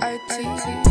RT.